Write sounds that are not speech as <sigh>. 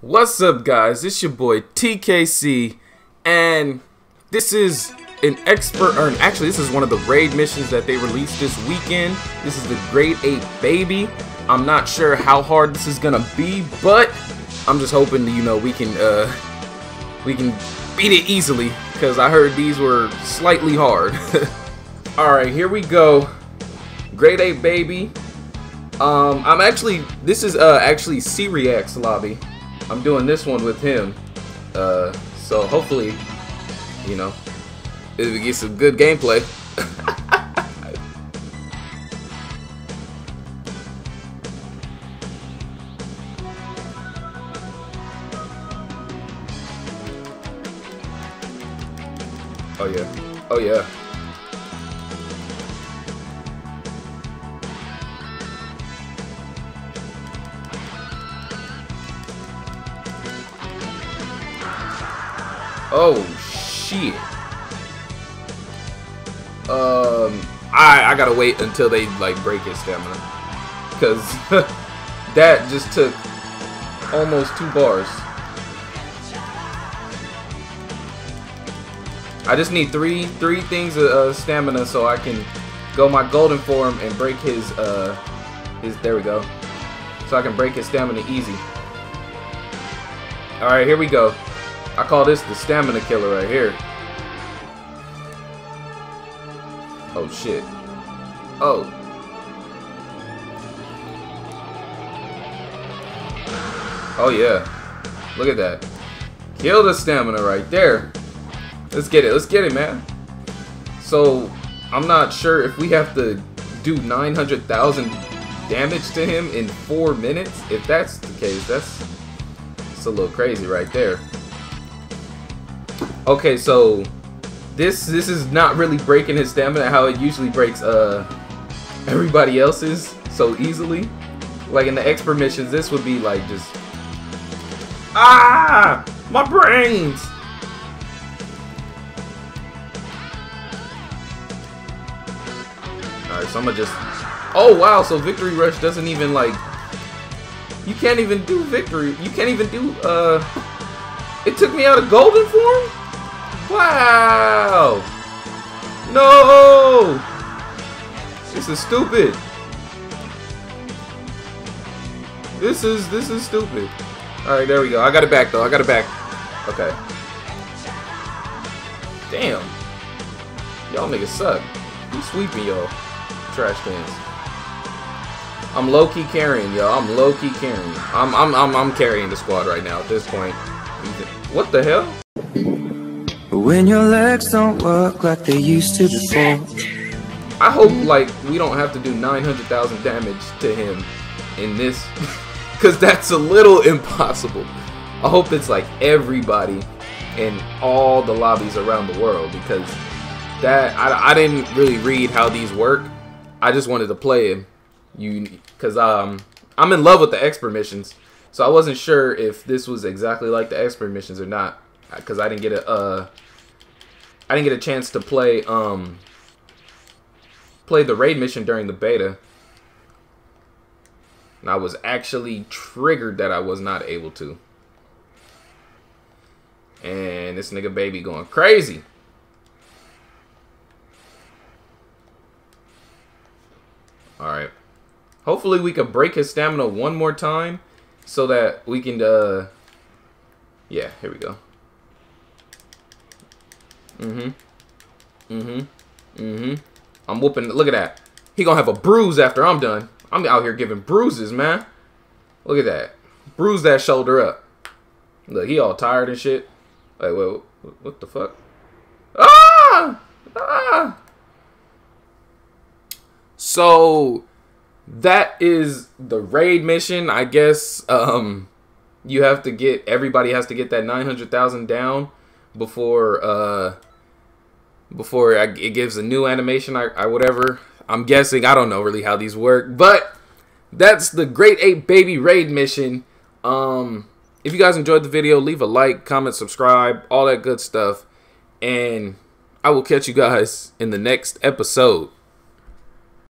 What's up, guys? It's your boy TKC, and this is an expert, or actually, this is one of the raid missions that they released this weekend. This is the Great Ape Baby. I'm not sure how hard this is gonna be, but I'm just hoping, you know, we can, uh, we can beat it easily, because I heard these were slightly hard. <laughs> Alright, here we go. Great Ape Baby. Um, I'm actually, this is, uh, actually Seereax's lobby. I'm doing this one with him. Uh, so hopefully, you know, we get some good gameplay. <laughs> oh yeah. Oh yeah. Oh shit. Um, I I gotta wait until they like break his stamina, cause <laughs> that just took almost two bars. I just need three three things of uh, stamina so I can go my golden form and break his uh his there we go, so I can break his stamina easy. All right, here we go. I call this the stamina killer right here. Oh shit. Oh. Oh yeah. Look at that. Kill the stamina right there. Let's get it. Let's get it, man. So, I'm not sure if we have to do 900,000 damage to him in 4 minutes. If that's the case, that's, that's a little crazy right there. Okay, so this this is not really breaking his stamina how it usually breaks uh everybody else's so easily. Like in the expert missions, this would be like just Ah my brains Alright, so I'm gonna just Oh wow, so Victory Rush doesn't even like you can't even do victory. You can't even do uh it took me out of golden form? Wow! No! This is stupid. This is this is stupid. Alright, there we go. I got it back though. I got it back. Okay. Damn. Y'all niggas suck. You sweeping y'all. Trash cans. I'm low-key carrying, y'all. I'm low-key carrying. I'm I'm I'm I'm carrying the squad right now at this point. What the hell? When your legs don't work like they used to before. I hope like we don't have to do 900,000 damage to him in this <laughs> cuz that's a little impossible. I hope it's like everybody in all the lobbies around the world because that I, I didn't really read how these work. I just wanted to play him. You cuz um I'm in love with the expert missions. So I wasn't sure if this was exactly like the expert missions or not cuz I didn't get a uh I didn't get a chance to play um play the raid mission during the beta. And I was actually triggered that I was not able to. And this nigga baby going crazy. Alright. Hopefully we can break his stamina one more time so that we can uh yeah, here we go. Mm-hmm. Mm-hmm. Mm-hmm. I'm whooping. Look at that. He gonna have a bruise after I'm done. I'm out here giving bruises, man. Look at that. Bruise that shoulder up. Look, he all tired and shit. Like, wait, what the fuck? Ah! Ah! So, that is the raid mission. I guess um, you have to get, everybody has to get that 900,000 down before uh, before it gives a new animation I, I whatever. I'm guessing. I don't know really how these work, but that's the Great Ape Baby Raid mission. Um, if you guys enjoyed the video, leave a like, comment, subscribe, all that good stuff. And I will catch you guys in the next episode.